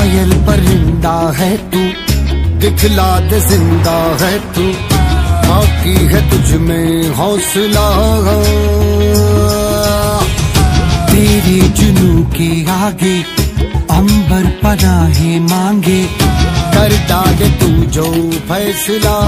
घायल परिंदा है तू दिखला दे ज़िंदा है तू, बाकी है तुझ में हौसला तेरी जुनू के आगे अंबर पनाहे मांगे, कर डाले तू जो फैसला